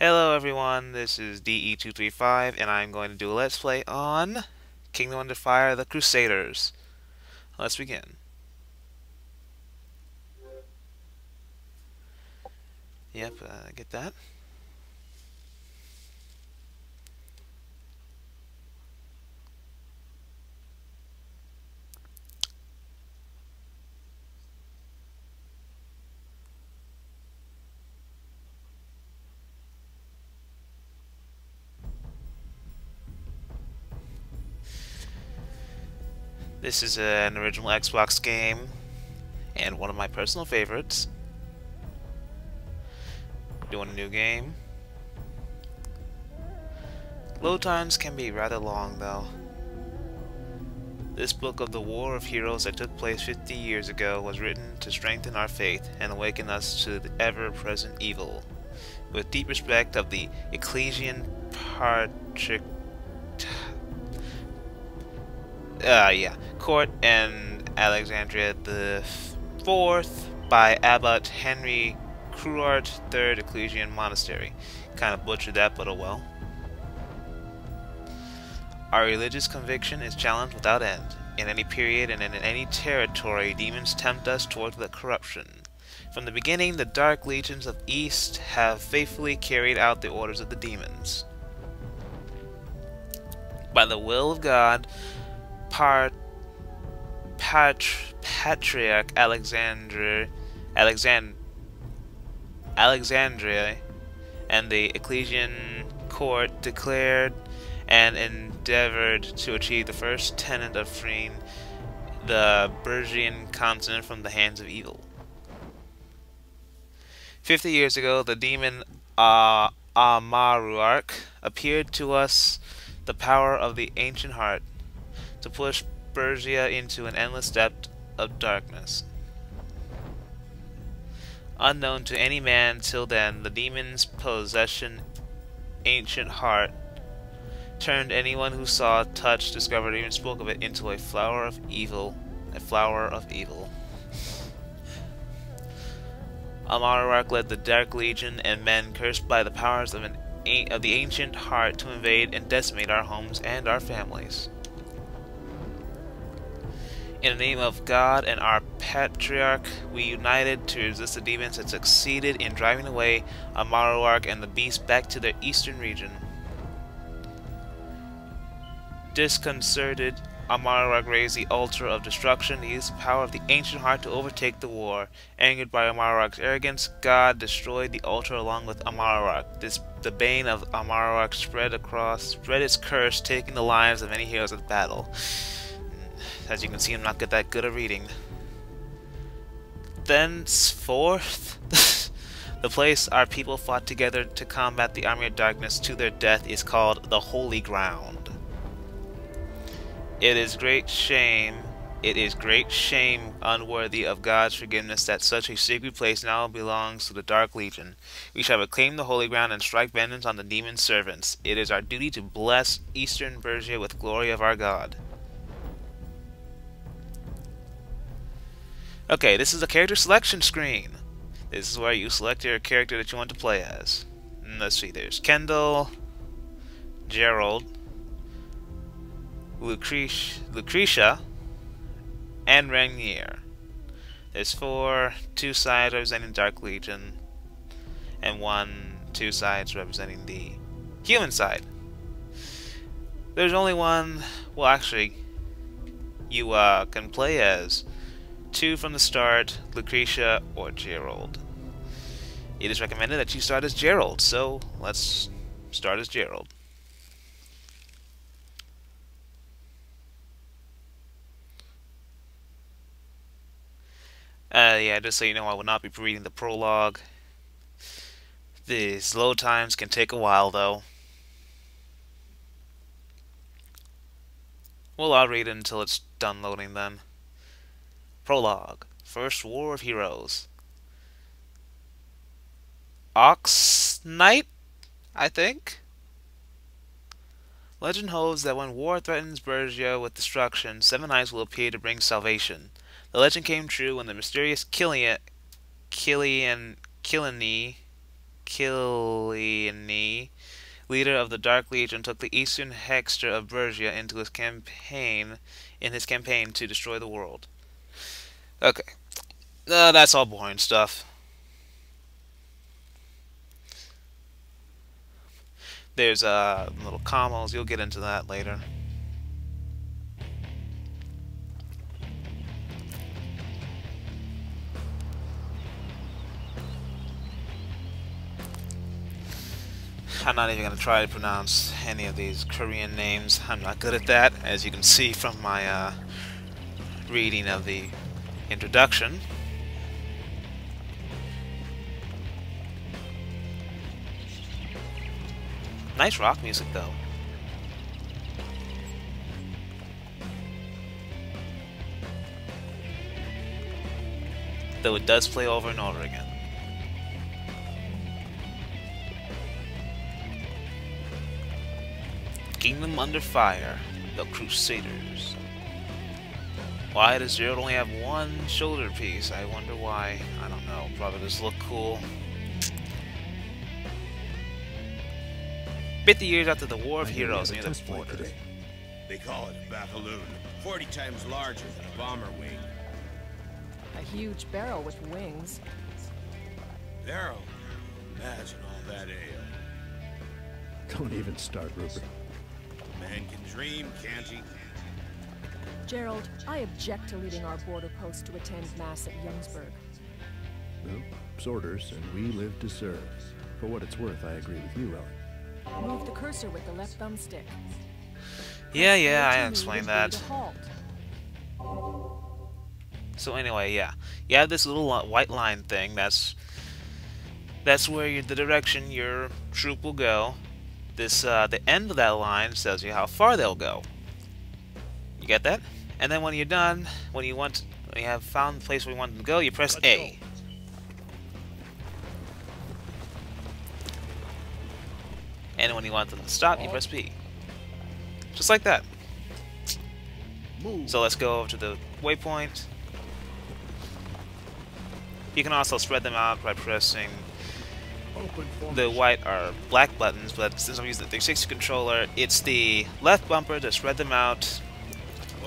Hello everyone, this is DE235 and I'm going to do a let's play on Kingdom Under Fire The Crusaders. Let's begin. Yep, uh, get that. This is an original Xbox game and one of my personal favorites. Doing a new game. Load times can be rather long though. This book of the War of Heroes that took place 50 years ago was written to strengthen our faith and awaken us to the ever-present evil. With deep respect of the Ecclesian Patrick uh, yeah, Court and Alexandria the Fourth by Abbot Henry Cruart, Third Ecclesian Monastery. Kind of butchered that, but oh well. Our religious conviction is challenged without end. In any period and in any territory, demons tempt us toward the corruption. From the beginning, the dark legions of East have faithfully carried out the orders of the demons. By the will of God, Part, Pat, Patriarch Alexander, Alexand, Alexandria and the Ecclesian court declared and endeavored to achieve the first tenet of freeing the Bergian continent from the hands of evil. Fifty years ago, the demon uh, Amaruarch appeared to us the power of the ancient heart to push Bergia into an endless depth of darkness. Unknown to any man till then, the demon's possession ancient heart turned anyone who saw, touched, discovered, or even spoke of it into a flower of evil. A flower of evil. Amaruarch led the Dark Legion and men cursed by the powers of, an, of the ancient heart to invade and decimate our homes and our families. In the name of God and our Patriarch, we united to resist the demons and succeeded in driving away Amaruarch and the beast back to their eastern region. Disconcerted, Amaruarch raised the altar of destruction to use the power of the ancient heart to overtake the war. Angered by Amaruarch's arrogance, God destroyed the altar along with Amaruarch. This, the bane of Amaruarch spread across, spread its curse, taking the lives of many heroes of the battle. As you can see, I'm not good that good at reading. Thenceforth, the place our people fought together to combat the army of darkness to their death is called the Holy Ground. It is great shame, it is great shame unworthy of God's forgiveness that such a sacred place now belongs to the Dark Legion. We shall reclaim the Holy Ground and strike vengeance on the demon servants. It is our duty to bless Eastern Bergia with glory of our God. Okay, this is a character selection screen. This is where you select your character that you want to play as. And let's see, there's Kendal, Gerald, Lucretia, Lucretia and Regnier. There's four, two sides representing Dark Legion, and one, two sides representing the human side. There's only one, well actually, you uh, can play as two from the start, Lucretia or Gerald. It is recommended that you start as Gerald, so let's start as Gerald. Uh, yeah, just so you know, I will not be reading the prologue. These load times can take a while, though. Well, I'll read it until it's done loading then. Prologue First War of Heroes. Ox Knight, I think? Legend holds that when war threatens Bergia with destruction, seven eyes will appear to bring salvation. The legend came true when the mysterious Killian, Killian, Killini, Killiany, leader of the Dark Legion, took the eastern hexter of Bergia into his campaign in his campaign to destroy the world. Okay. Uh, that's all boring stuff. There's uh, little commas. You'll get into that later. I'm not even going to try to pronounce any of these Korean names. I'm not good at that, as you can see from my uh, reading of the introduction. Nice rock music, though. Though it does play over and over again. Kingdom Under Fire, The Crusaders. Why does Gerald only have one shoulder piece? I wonder why. I don't know. Probably just look cool. 50 years after the War of Heroes near the border. Today. They call it a Baffaloon. 40 times larger than a bomber wing. A huge barrel with wings. Barrel? Imagine all that ale. Don't even start, Rupert. Man can dream, can't he? Gerald, I object to leading our border post to attend Mass at Youngsburg. Well, orders, and we live to serve. For what it's worth, I agree with you, Ellen. Move the cursor with the left thumbstick. Yeah, yeah, I explained that. So anyway, yeah, you have this little white line thing. That's that's where the direction your troop will go. This uh, the end of that line tells you how far they'll go. You get that? And then when you're done, when you want, when you have found the place where you want them to go, you press A. And when you want them to stop, you press B. Just like that. So let's go over to the waypoint. You can also spread them out by pressing the white or black buttons, but since I'm using the 360 controller, it's the left bumper to spread them out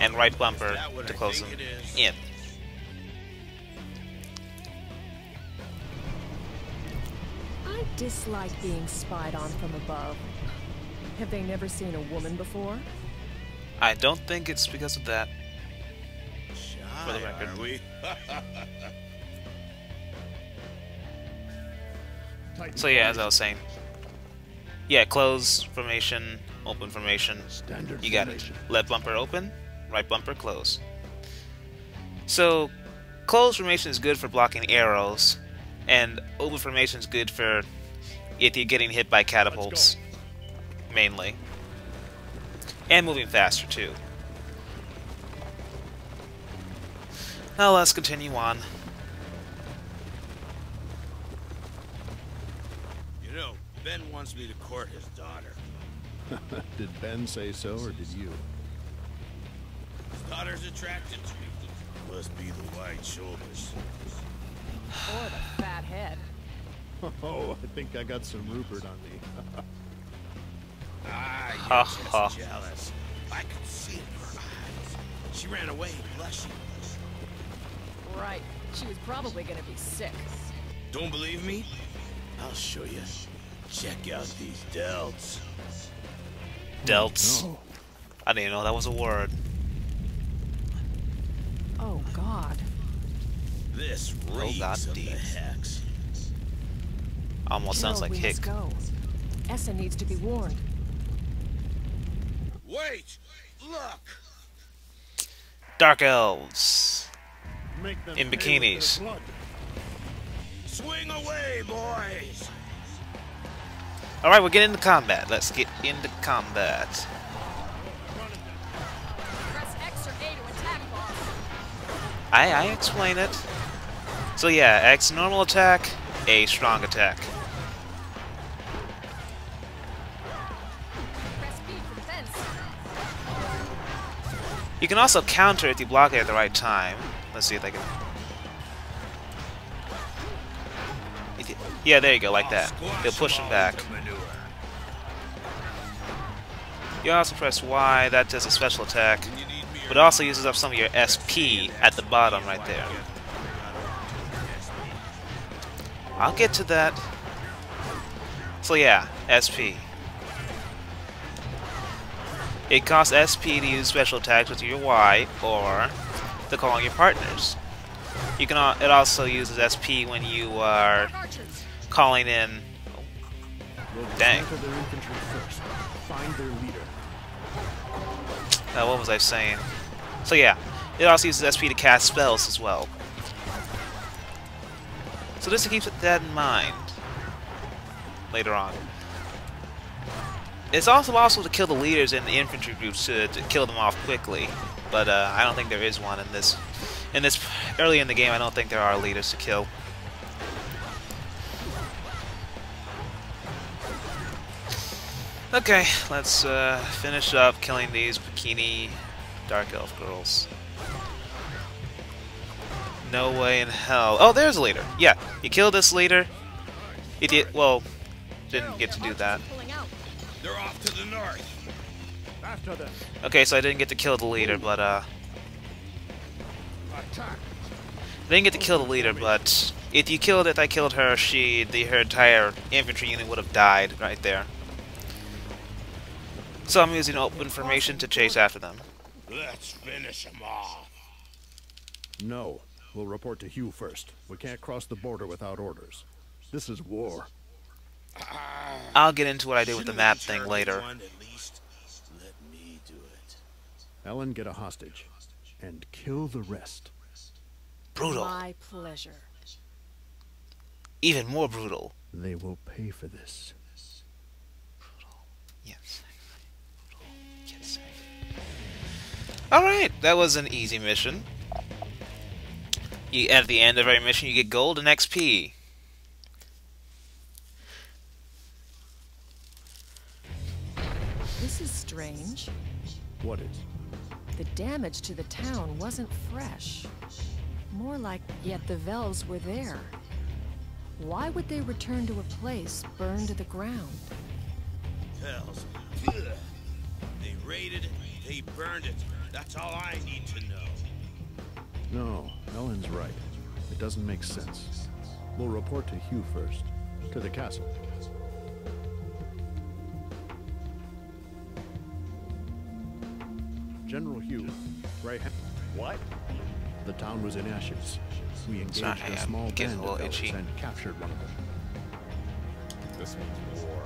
and right bumper to close them in. I dislike being spied on from above. Have they never seen a woman before? I don't think it's because of that. Shy, for the record. so yeah, as I was saying. Yeah, close formation, open formation. Standard you got formation. it. Left bumper open, right bumper close. So, close formation is good for blocking arrows, and open formation is good for if you're getting hit by catapults, mainly. And moving faster, too. Now let's continue on. You know, Ben wants me to court his daughter. did Ben say so, or did you? Daughter's attracted to me. Must be the wide shoulders. Or the fat head. Oh, I think I got some Rupert on me. ah, you're just jealous. I could see it in her eyes. She ran away blushing. Right. She was probably gonna be sick. Don't believe me? I'll show you. Check out these delts. Delts? Oh. I didn't know that was a word. Oh God. This reeks oh, God, of the hex. Almost sounds like Hick. Go. Essa needs to be warned. Wait! Look! Dark elves. In bikinis. Swing away, boys! Alright, we're getting into combat. Let's get into combat. I, I explain it. So yeah, X normal attack, A strong attack. You can also counter if you block it at the right time. Let's see if I can... Yeah, there you go, like that. They'll push him back. You also press Y, that does a special attack, but it also uses up some of your SP at the bottom right there. I'll get to that. So yeah, SP. It costs SP to use special attacks with your Y or to call on your partners. You can. It also uses SP when you are calling in. We'll Dang. Uh, what was I saying? So yeah, it also uses SP to cast spells as well. So just to keep that in mind later on. It's also possible to kill the leaders in the infantry groups to, to kill them off quickly, but uh, I don't think there is one in this. In this early in the game, I don't think there are leaders to kill. Okay, let's uh, finish up killing these bikini dark elf girls. No way in hell. Oh, there's a leader. Yeah, you killed this leader. Well. Didn't get to do that. They're off to the north. After them. Okay, so I didn't get to kill the leader, but uh, I didn't get to kill the leader. But if you killed it, I killed her. She, the her entire infantry unit would have died right there. So I'm using open formation to chase after them. Let's finish them off. No. We'll report to Hugh first. We can't cross the border without orders. This is war. Ah. I'll get into what I did with the map thing later. one at least? Let me do it. Ellen, get a hostage. And kill the rest. Brutal. My pleasure. Even more brutal. They will pay for this. Yes. Yes. Alright, that was an easy mission. You, at the end of every mission, you get gold and XP. This is strange. What is? The damage to the town wasn't fresh. More like, yet the Velves were there. Why would they return to a place burned to the ground? Hells. They raided it, they burned it. That's all I need to know. No, Ellen's right. It doesn't make sense. We'll report to Hugh first. To the castle. General Hugh, right hand. What? The town was in ashes. We engaged Sorry, a I'm small getting band a of little itchy. and captured one of them. This one's war.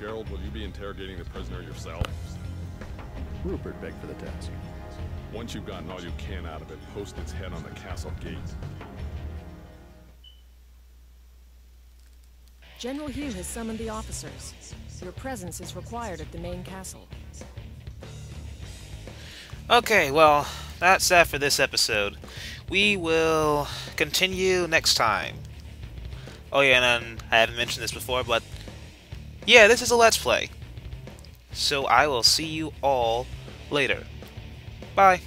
Gerald, will you be interrogating the prisoner yourself? Rupert begged for the task. Once you've gotten all you can out of it, post its head on the castle gate. General Hugh has summoned the officers. Your presence is required at the main castle. Okay, well, that's that for this episode. We will continue next time. Oh yeah, and um, I haven't mentioned this before, but yeah, this is a Let's Play. So I will see you all later. Bye.